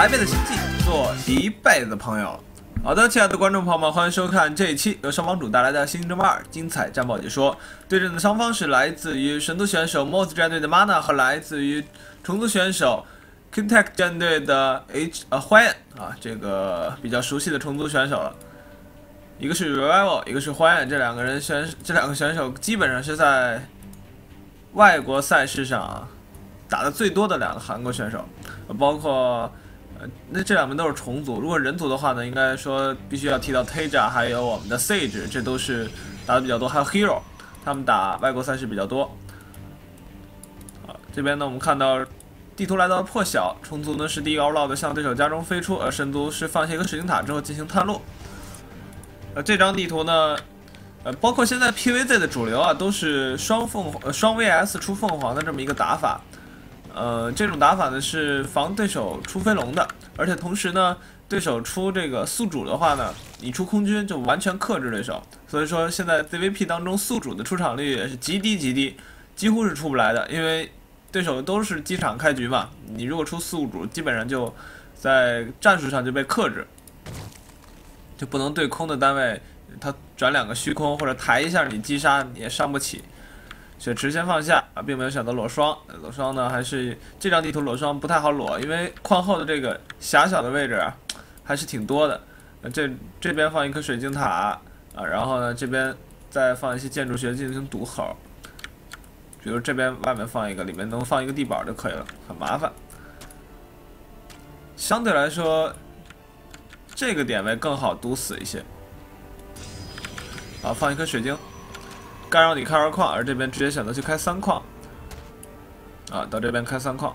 来一倍的心计，做一辈子朋友。好的，亲爱的观众朋友们，欢迎收看这一期由上方主带来的《新争霸二》精彩战报解说。对阵的双方是来自于神族选手 MOS 战队的 Mana 和来自于虫族选手 Kintech 战队的 H 呃 Huan 啊，这个比较熟悉的虫族选手了。一个是 Revival，一个是 Huan，这两个人选这两个选手基本上是在外国赛事上打的最多的两个韩国选手，包括。那这两名都是虫族，如果人族的话呢，应该说必须要提到 Teja，还有我们的 Sage，这都是打的比较多，还有 Hero，他们打外国赛事比较多。啊，这边呢，我们看到地图来到了破晓，虫族呢是第一个 all out 向对手家中飞出，而神族是放下一个水晶塔之后进行探路。呃，这张地图呢，呃，包括现在 PVZ 的主流啊，都是双凤呃双 VS 出凤凰的这么一个打法。呃，这种打法呢是防对手出飞龙的，而且同时呢，对手出这个宿主的话呢，你出空军就完全克制对手。所以说现在 ZVP 当中宿主的出场率也是极低极低，几乎是出不来的，因为对手都是机场开局嘛，你如果出宿主，基本上就在战术上就被克制，就不能对空的单位他转两个虚空或者抬一下你击杀你也伤不起。雪池先放下啊，并没有选择裸双。裸双呢，还是这张地图裸双不太好裸，因为矿后的这个狭小的位置啊，还是挺多的。这这边放一颗水晶塔啊，然后呢，这边再放一些建筑学进行堵口。比如这边外面放一个，里面能放一个地堡就可以了，很麻烦。相对来说，这个点位更好堵死一些。啊，放一颗水晶。干扰你开二矿，而这边直接选择去开三矿，啊，到这边开三矿。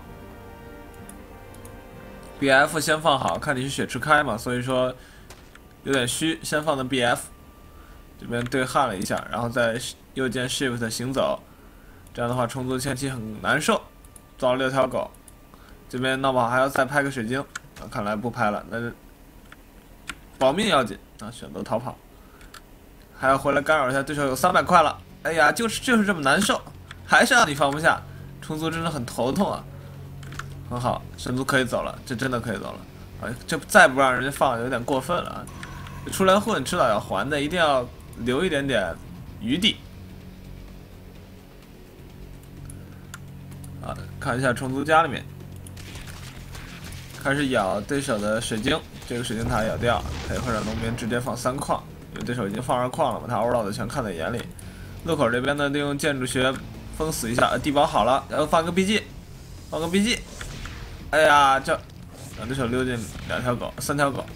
B F 先放好，看你是血池开嘛，所以说有点虚，先放的 B F。这边对焊了一下，然后再右键 Shift 行走，这样的话虫族前期很难受，造了六条狗。这边闹不好还要再拍个水晶，啊，看来不拍了，那就保命要紧啊，选择逃跑，还要回来干扰一下对手，有三百块了。哎呀，就是就是这么难受，还是让你放不下，虫族真的很头痛啊。很好，神族可以走了，这真的可以走了。哎，这再不让人家放，有点过分了啊！出来混，迟早要还的，一定要留一点点余地。啊，看一下虫族家里面，开始咬对手的水晶，这个水晶塔咬掉，可以会让农民直接放三矿，因为对手已经放二矿了嘛，他欧老的全看在眼里。路口这边呢，利用建筑学封死一下，地堡好了，然后放个 BG，放个 BG，哎呀，这两只手溜进两条狗，三条狗，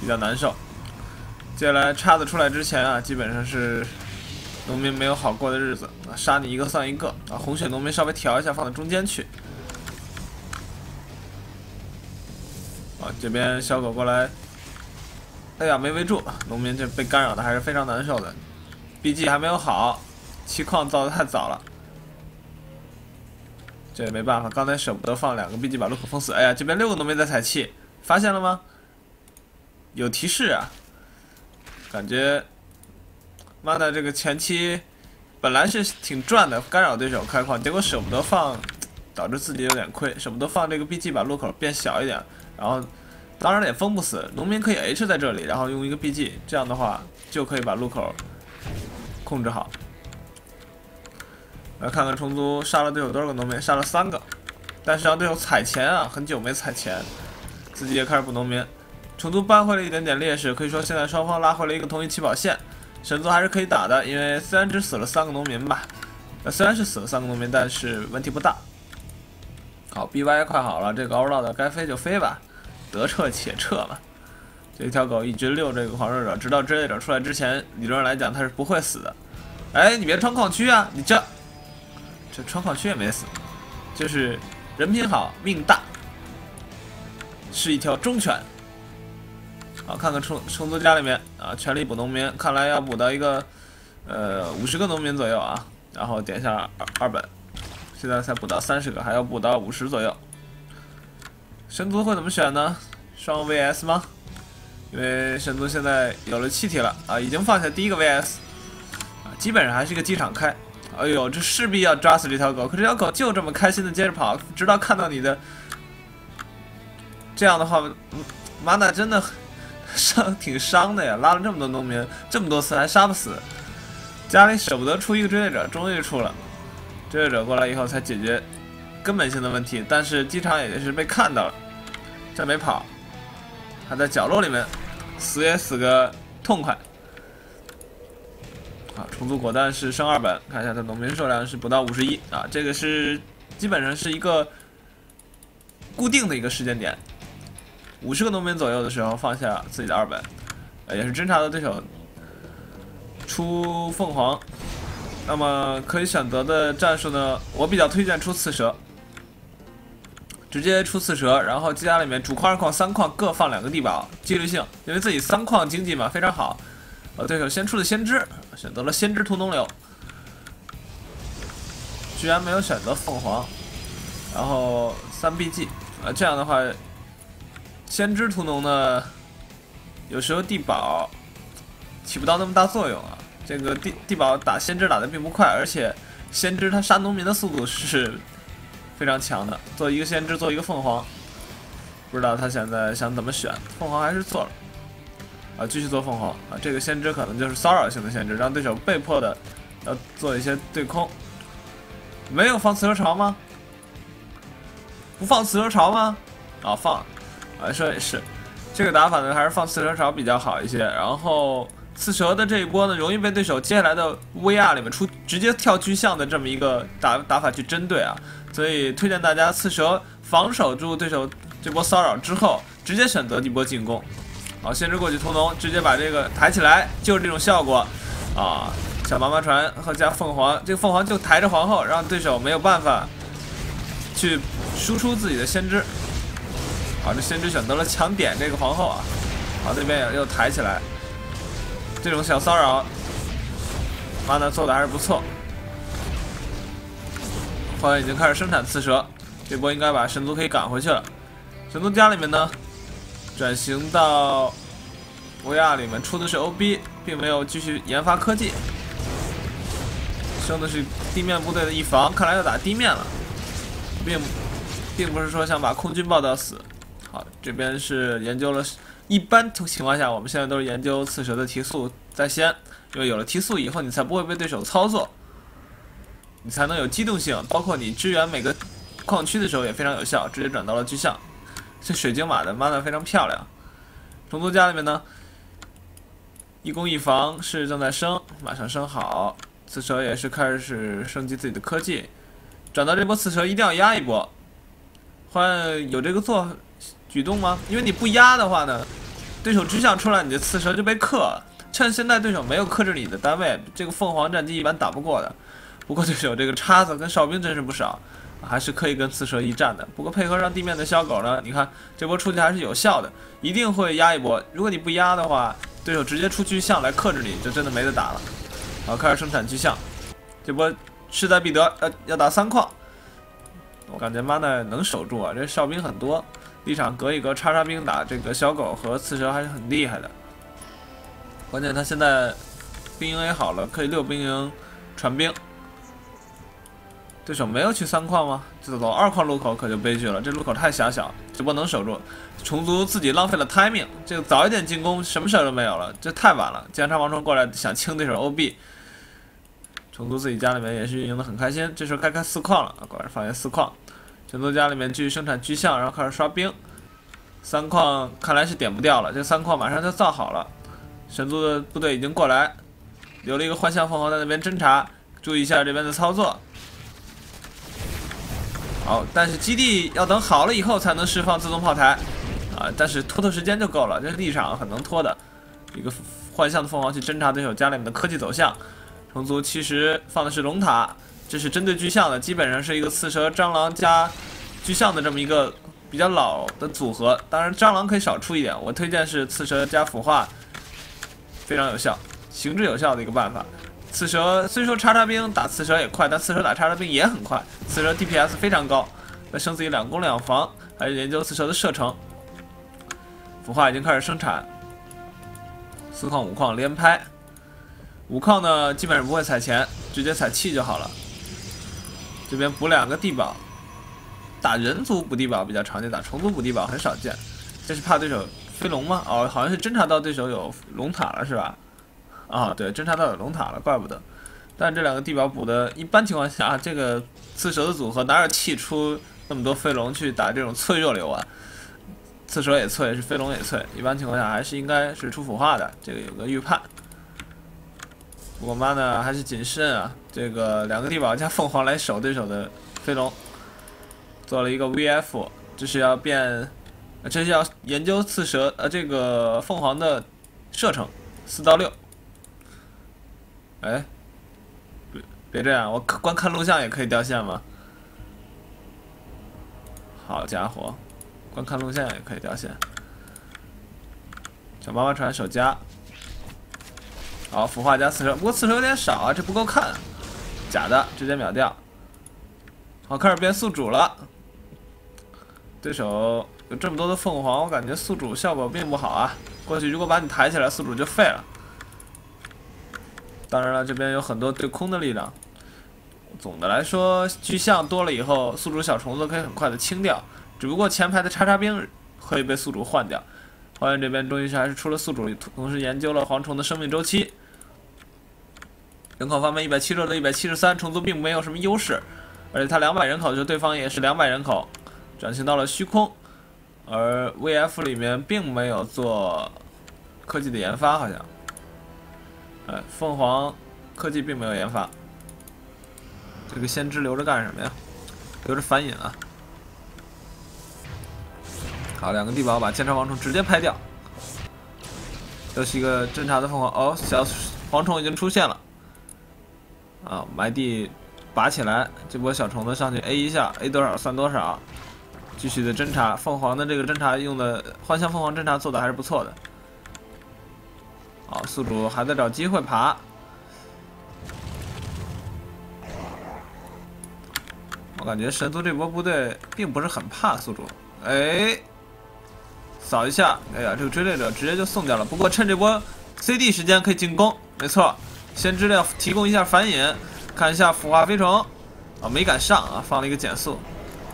比较难受。接下来叉子出来之前啊，基本上是农民没有好过的日子，杀你一个算一个啊。红血农民稍微调一下，放到中间去。啊，这边小狗过来，哎呀，没围住，农民这被干扰的还是非常难受的。BG 还没有好，气矿造的太早了，这也没办法，刚才舍不得放两个 BG 把路口封死。哎呀，这边六个农民在采气，发现了吗？有提示啊，感觉妈的这个前期本来是挺赚的，干扰对手开矿，结果舍不得放，导致自己有点亏，舍不得放这个 BG 把路口变小一点，然后当然也封不死，农民可以 H 在这里，然后用一个 BG，这样的话就可以把路口。控制好，来看看虫族杀了队友多少个农民，杀了三个，但是让队友踩钱啊，很久没踩钱，自己也开始补农民，虫族扳回了一点点劣势，可以说现在双方拉回了一个同一起跑线，神族还是可以打的，因为虽然只死了三个农民吧，呃虽然是死了三个农民，但是问题不大。好，BY 快好了，这个欧绕的该飞就飞吧，得撤且撤吧。这条狗一直遛这个狂热者，直到追猎者出来之前，理论上来讲它是不会死的。哎，你别穿矿区啊！你这这穿矿区也没死，就是人品好命大，是一条忠犬。好，看看虫虫族家里面啊，全力补农民，看来要补到一个呃五十个农民左右啊。然后点一下二二本，现在才补到三十个，还要补到五十左右。神族会怎么选呢？双 VS 吗？因为神族现在有了气体了啊，已经放下第一个 VS，啊，基本上还是一个机场开。哎呦，这势必要抓死这条狗，可这条狗就这么开心的接着跑，直到看到你的这样的话，玛娜真的伤挺伤的呀，拉了这么多农民，这么多次还杀不死。家里舍不得出一个追猎者，终于出了。追猎者过来以后才解决根本性的问题，但是机场也是被看到了，这没跑，他在角落里面死也死个痛快。啊，重组果断是升二本，看一下他农民数量是不到五十一。啊，这个是基本上是一个固定的一个时间点，五十个农民左右的时候放下自己的二本，也是侦查的对手出凤凰，那么可以选择的战术呢，我比较推荐出刺蛇，直接出刺蛇，然后家里面主矿、二矿、三矿各放两个地堡，纪律性，因为自己三矿经济嘛非常好。呃，对手先出的先知，选择了先知屠农流，居然没有选择凤凰，然后三 BG，啊，这样的话，先知屠农呢，有时候地堡起不到那么大作用啊。这个地地堡打先知打的并不快，而且先知他杀农民的速度是非常强的。做一个先知，做一个凤凰，不知道他现在想怎么选，凤凰还是做了。啊，继续做凤凰啊！这个先知可能就是骚扰性的先知，让对手被迫的要做一些对空。没有放磁蛇巢吗？不放磁蛇巢吗？啊，放。啊，说也是，这个打法呢还是放磁蛇巢比较好一些。然后刺蛇的这一波呢，容易被对手接下来的 VR 里面出直接跳巨象的这么一个打打法去针对啊。所以推荐大家刺蛇防守住对手这波骚扰之后，直接选择一波进攻。好，先知过去屠龙，直接把这个抬起来，就是这种效果，啊，小妈妈船和加凤凰，这个凤凰就抬着皇后，让对手没有办法去输出自己的先知。好，这先知选择了抢点这个皇后啊，好，这边又抬起来，这种小骚扰，妈的做的还是不错。后来已经开始生产刺蛇，这波应该把神族可以赶回去了。神族家里面呢？转型到 VR 里面出的是 OB，并没有继续研发科技，升的是地面部队的一防，看来要打地面了，并并不是说想把空军爆到死。好，这边是研究了，一般情况下我们现在都是研究刺蛇的提速在先，因为有了提速以后，你才不会被对手操作，你才能有机动性，包括你支援每个矿区的时候也非常有效，直接转到了巨象。这水晶马的 mana 非常漂亮，虫族家里面呢，一攻一防是正在升，马上升好，刺蛇也是开始升级自己的科技，转到这波刺蛇一定要压一波，换有这个做举动吗？因为你不压的话呢，对手巨象出来，你的刺蛇就被克，趁现在对手没有克制你的单位，这个凤凰战机一般打不过的，不过对手这个叉子跟哨兵真是不少。还是可以跟刺蛇一战的，不过配合上地面的小狗呢，你看这波出去还是有效的，一定会压一波。如果你不压的话，对手直接出巨象来克制你，就真的没得打了。好，开始生产巨象，这波势在必得，要要打三矿。我感觉 mana 能守住啊，这哨兵很多，立场隔一隔，叉叉兵打这个小狗和刺蛇还是很厉害的。关键他现在兵营也好了，可以六兵营传兵。对手没有去三矿吗？就走二矿路口可就悲剧了，这路口太狭小，这波能守住。虫族自己浪费了 timing，这个早一点进攻什么事儿都没有了，这太晚了。江山王虫过来想清对手 OB，虫族自己家里面也是运营的很开心，这时候该开四矿了啊，果然放下四矿。虫族家里面继续生产巨象，然后开始刷兵。三矿看来是点不掉了，这三矿马上就造好了。神族的部队已经过来，留了一个幻象凤凰在那边侦查，注意一下这边的操作。好，但是基地要等好了以后才能释放自动炮台，啊，但是拖拖时间就够了，这是立场很能拖的。一个幻象的凤凰去侦察对手家里面的科技走向。虫族其实放的是龙塔，这是针对巨象的，基本上是一个刺蛇、蟑螂加巨象的这么一个比较老的组合。当然蟑螂可以少出一点，我推荐是刺蛇加腐化，非常有效，行之有效的一个办法。刺蛇虽说叉叉兵打刺蛇也快，但刺蛇打叉叉兵也很快。刺蛇 DPS 非常高，那升自己两攻两防，还是研究刺蛇的射程。腐化已经开始生产，四矿五矿连拍，五矿呢基本上不会踩钱，直接踩气就好了。这边补两个地堡，打人族补地堡比较常见，打虫族补地堡很少见。这是怕对手飞龙吗？哦，好像是侦察到对手有龙塔了，是吧？啊，对，侦察到有龙塔了，怪不得。但这两个地堡补的，一般情况下，这个刺蛇的组合哪有气出那么多飞龙去打这种脆弱流啊？刺蛇也脆，是飞龙也脆，一般情况下还是应该是出腐化的，这个有个预判。我妈呢还是谨慎啊，这个两个地堡加凤凰来守对手的飞龙，做了一个 VF，这是要变，这是要研究刺蛇呃这个凤凰的射程，四到六。哎，别别这样，我光看录像也可以掉线吗？好家伙，光看录像也可以掉线。小妈妈船守家。好，腐化加刺蛇，不过刺蛇有点少啊，这不够看。假的，直接秒掉。好，开始变宿主了。对手有这么多的凤凰，我感觉宿主效果并不好啊。过去如果把你抬起来，宿主就废了。当然了，这边有很多对空的力量。总的来说，巨象多了以后，宿主小虫子可以很快的清掉。只不过前排的叉叉兵可以被宿主换掉。花园这边终于是还是出了宿主，同时研究了蝗虫的生命周期。人口方面，一百七十六的一百七十三，虫族并没有什么优势，而且他两百人口，就对方也是两百人口，转型到了虚空。而 VF 里面并没有做科技的研发，好像。哎，凤凰科技并没有研发。这个先知留着干什么呀？留着反引啊。好，两个地堡把监察蝗虫直接拍掉。又是一个侦察的凤凰哦，小蝗虫已经出现了。啊，埋地拔起来，这波小虫子上去 A 一下，A 多少算多少。继续的侦察，凤凰的这个侦察用的幻象凤凰侦察做的还是不错的。好，宿主还在找机会爬。我感觉神族这波部队并不是很怕宿主，哎。扫一下，哎呀，这个追猎者直接就送掉了。不过趁这波 CD 时间可以进攻，没错，先知道提供一下反引，看一下腐化飞虫，啊，没敢上啊，放了一个减速。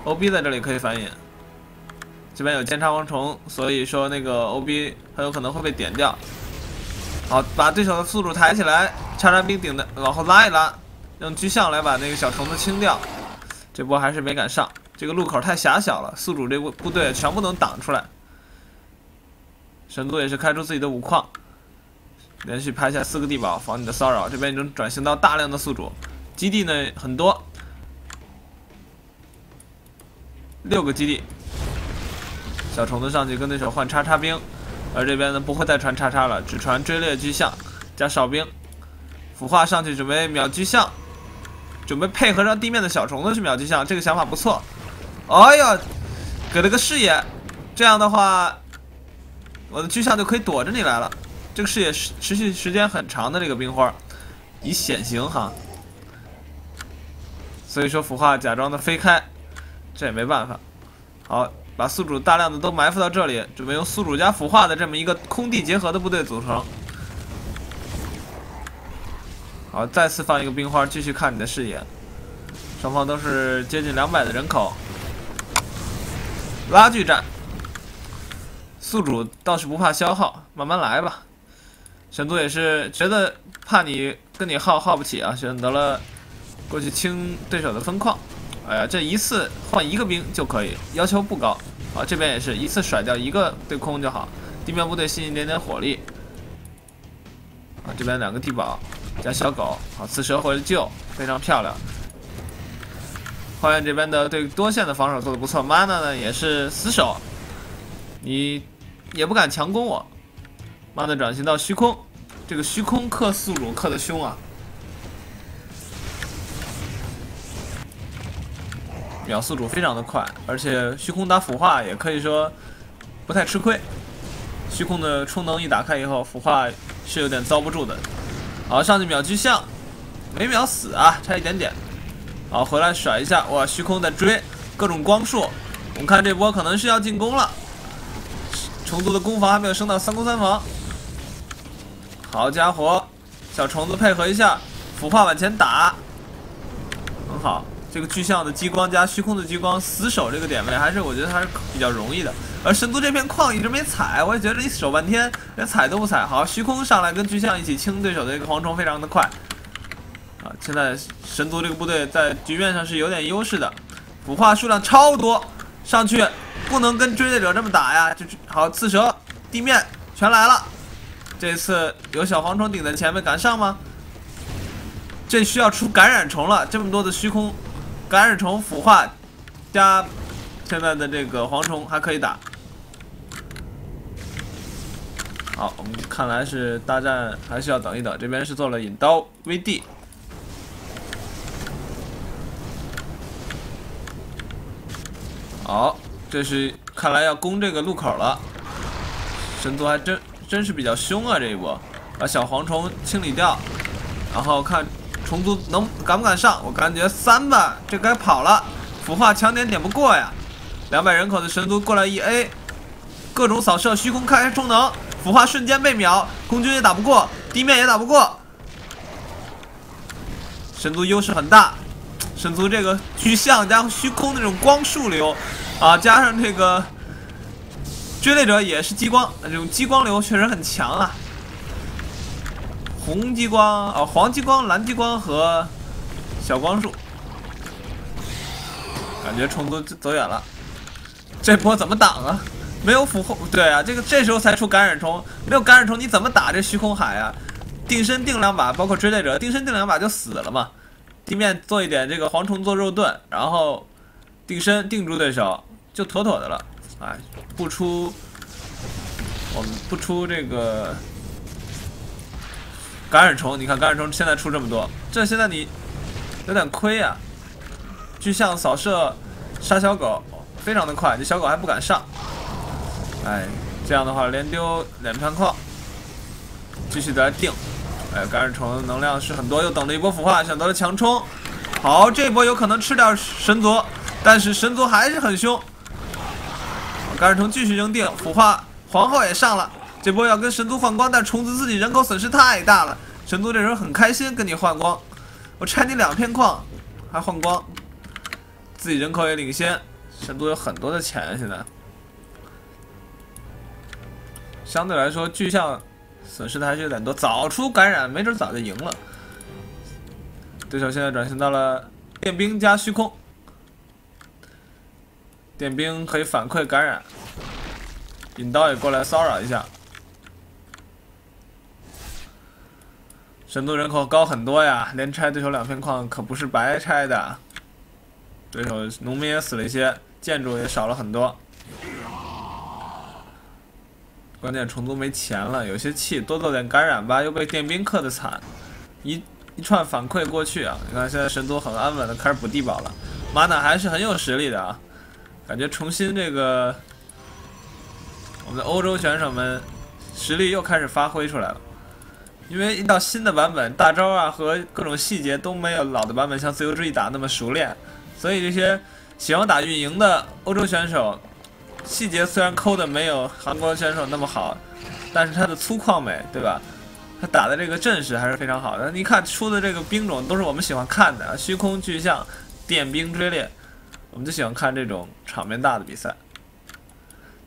OB 在这里可以反引，这边有监察蝗虫，所以说那个 OB 很有可能会被点掉。好，把对手的宿主抬起来，叉叉兵顶的往后拉一拉，用巨象来把那个小虫子清掉。这波还是没敢上，这个路口太狭小了，宿主这部部队全部能挡出来。神都也是开出自己的五矿，连续拍下四个地堡防你的骚扰。这边已经转型到大量的宿主，基地呢很多，六个基地。小虫子上去跟对手换叉叉兵，而这边呢不会再传叉叉了，只传追猎巨象加哨兵。腐化上去准备秒巨象，准备配合上地面的小虫子去秒巨象，这个想法不错。哎呀，给了个视野，这样的话。我的巨象就可以躲着你来了，这个视野持续时间很长的这个冰花，以显形哈，所以说腐化假装的飞开，这也没办法。好，把宿主大量的都埋伏到这里，准备用宿主加腐化的这么一个空地结合的部队组成。好，再次放一个冰花，继续看你的视野。双方都是接近两百的人口，拉锯战。宿主倒是不怕消耗，慢慢来吧。神族也是觉得怕你跟你耗耗不起啊，选择了过去清对手的分矿。哎呀，这一次换一个兵就可以，要求不高。啊，这边也是一次甩掉一个对空就好，地面部队吸引点点火力。啊，这边两个地堡加小狗，好，刺蛇回来救，非常漂亮。花园这边的对多线的防守做的不错，mana 呢也是死守，你。也不敢强攻我，慢慢转型到虚空，这个虚空克宿主克的凶啊！秒宿主非常的快，而且虚空打腐化也可以说不太吃亏。虚空的充能一打开以后，腐化是有点遭不住的。好，上去秒巨象，没秒死啊，差一点点。好，回来甩一下，哇，虚空在追，各种光束，我们看这波可能是要进攻了。虫族的攻防还没有升到三攻三防，好家伙，小虫子配合一下，腐化往前打，很好。这个巨象的激光加虚空的激光死守这个点位，还是我觉得还是比较容易的。而神族这片矿一直没踩，我也觉得你守半天连踩都不踩。好，虚空上来跟巨象一起清对手的一个蝗虫，非常的快。啊，现在神族这个部队在局面上是有点优势的，腐化数量超多，上去不能跟追猎者这么打呀！就好，刺蛇地面全来了。这次有小蝗虫顶在前面敢上吗？这需要出感染虫了，这么多的虚空感染虫腐化加现在的这个蝗虫还可以打。好，我们看来是大战还是要等一等，这边是做了引刀 VD。好，这是看来要攻这个路口了。神族还真真是比较凶啊！这一波把小蝗虫清理掉，然后看虫族能敢不敢上。我感觉三吧，这该跑了。腐化强点点不过呀。两百人口的神族过来一 A，各种扫射，虚空开充能，腐化瞬间被秒，空军也打不过，地面也打不过。神族优势很大。神族这个巨象加虚空那种光束流，啊，加上这个追猎者也是激光，这种激光流确实很强啊。红激光啊，黄激光、蓝激光和小光束，感觉虫族走远了。这波怎么挡啊？没有腐后，对啊，这个这时候才出感染虫，没有感染虫你怎么打这虚空海啊？定身定两把，包括追猎者定身定两把就死了嘛。地面做一点这个蝗虫做肉盾，然后定身定住对手，就妥妥的了。哎，不出我们不出这个感染虫，你看感染虫现在出这么多，这现在你有点亏啊。巨象扫射杀小狗非常的快，这小狗还不敢上。哎，这样的话连丢两片矿，继续再定。哎，感染虫能量是很多，又等了一波腐化，选择了强冲。好，这波有可能吃掉神族，但是神族还是很凶。感染虫继续扔定，腐化皇后也上了。这波要跟神族换光，但虫子自己人口损失太大了。神族这时候很开心跟你换光，我拆你两片矿，还换光，自己人口也领先。神族有很多的钱，现在相对来说巨象。损失的还是有点多，早出感染，没准早就赢了。对手现在转型到了练兵加虚空，电兵可以反馈感染，引刀也过来骚扰一下。神都人口高很多呀，连拆对手两片矿可不是白拆的。对手农民也死了一些，建筑也少了很多。关键虫族没钱了，有些气，多做点感染吧，又被电兵克的惨，一一串反馈过去啊！你看现在神族很安稳的开始补地堡了，玛瑙还是很有实力的啊，感觉重新这个我们的欧洲选手们实力又开始发挥出来了，因为一到新的版本，大招啊和各种细节都没有老的版本像自由之翼打那么熟练，所以这些喜欢打运营的欧洲选手。细节虽然抠的没有韩国选手那么好，但是他的粗犷美，对吧？他打的这个阵势还是非常好的。你看出的这个兵种都是我们喜欢看的，虚空巨象、电兵追猎，我们就喜欢看这种场面大的比赛。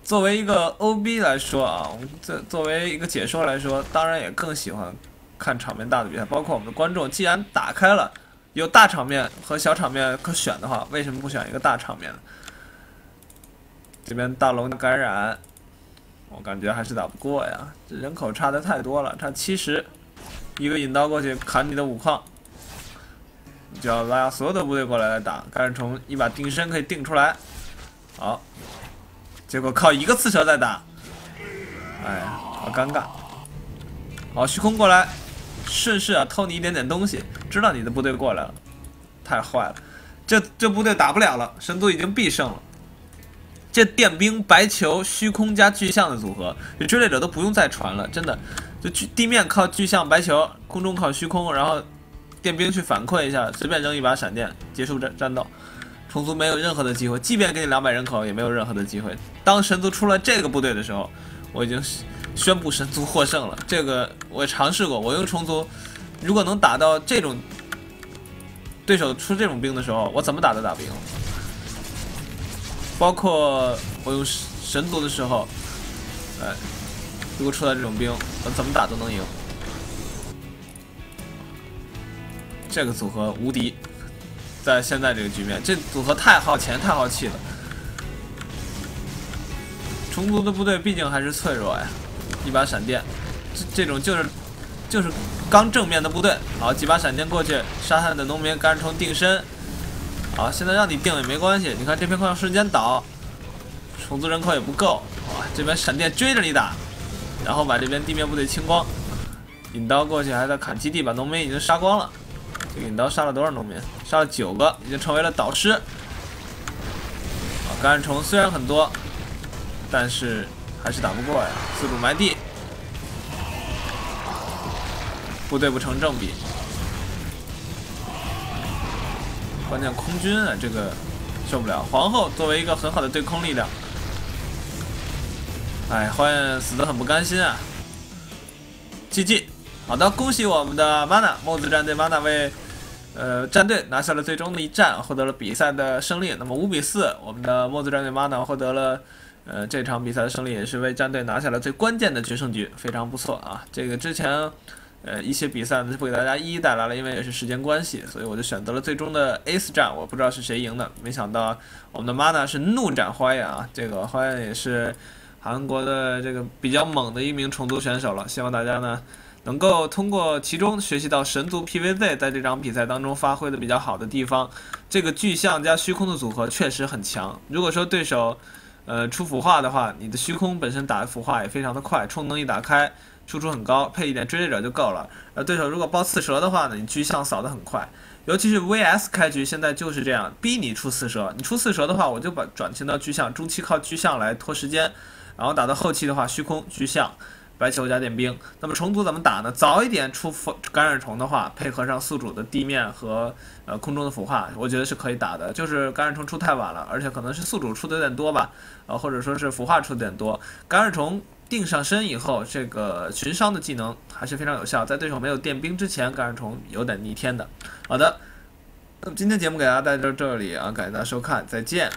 作为一个 OB 来说啊，我们作作为一个解说来说，当然也更喜欢看场面大的比赛。包括我们的观众，既然打开了有大场面和小场面可选的话，为什么不选一个大场面呢？这边大龙的感染，我感觉还是打不过呀，这人口差的太多了，差七十，一个引刀过去砍你的五矿，就要拉所有的部队过来来打，感染虫一把定身可以定出来，好，结果靠一个刺球在打，哎，好尴尬，好虚空过来，顺势啊偷你一点点东西，知道你的部队过来了，太坏了，这这部队打不了了，神族已经必胜了。这电兵白球虚空加巨象的组合，这追猎者都不用再传了，真的，就巨地面靠巨象白球，空中靠虚空，然后电兵去反馈一下，随便扔一把闪电结束战战斗，虫族没有任何的机会，即便给你两百人口也没有任何的机会。当神族出了这个部队的时候，我已经宣布神族获胜了。这个我尝试过，我用虫族，如果能打到这种对手出这种兵的时候，我怎么打都打不赢。包括我用神族的时候，哎，如果出来这种兵，我怎么打都能赢。这个组合无敌，在现在这个局面，这组合太耗钱、太耗气了。虫族的部队毕竟还是脆弱呀，一把闪电，这这种就是就是刚正面的部队，好几把闪电过去，杀他的农民，干虫定身。好，现在让你定也没关系，你看这片矿瞬间倒，虫族人口也不够，哇，这边闪电追着你打，然后把这边地面部队清光，引刀过去还在砍基地，把农民已经杀光了。这引刀杀了多少农民？杀了九个，已经成为了导师。啊，感染虫虽然很多。但是还是打不过呀！四主埋地，部队不成正比。关键空军啊，这个受不了。皇后作为一个很好的对空力量，哎，花苑死的很不甘心啊。GG，好的，恭喜我们的 mana 墨子战队 mana 为呃战队拿下了最终的一战，获得了比赛的胜利。那么五比四，我们的墨子战队 mana 获得了。呃，这场比赛的胜利也是为战队拿下了最关键的决胜局，非常不错啊！这个之前，呃，一些比赛呢就不给大家一一带来了，因为也是时间关系，所以我就选择了最终的 A 四战。我不知道是谁赢的，没想到我们的 Mana 是怒斩花艳啊！这个花艳也是韩国的这个比较猛的一名虫族选手了。希望大家呢能够通过其中学习到神族 PVZ 在这场比赛当中发挥的比较好的地方。这个巨象加虚空的组合确实很强。如果说对手，呃，出腐化的话，你的虚空本身打的腐化也非常的快，充能一打开，输出很高，配一点追猎者就够了。呃，对手如果爆刺蛇的话呢，你巨象扫的很快，尤其是 VS 开局现在就是这样，逼你出刺蛇，你出刺蛇的话，我就把转型到巨象，中期靠巨象来拖时间，然后打到后期的话，虚空巨象。白球加点兵，那么虫族怎么打呢？早一点出感染虫的话，配合上宿主的地面和呃空中的腐化，我觉得是可以打的。就是感染虫出太晚了，而且可能是宿主出的有点多吧，呃或者说是腐化出的有点多。感染虫定上身以后，这个群伤的技能还是非常有效，在对手没有电兵之前，感染虫有点逆天的。好的，那么今天节目给大家带到这里啊，感谢大家收看，再见。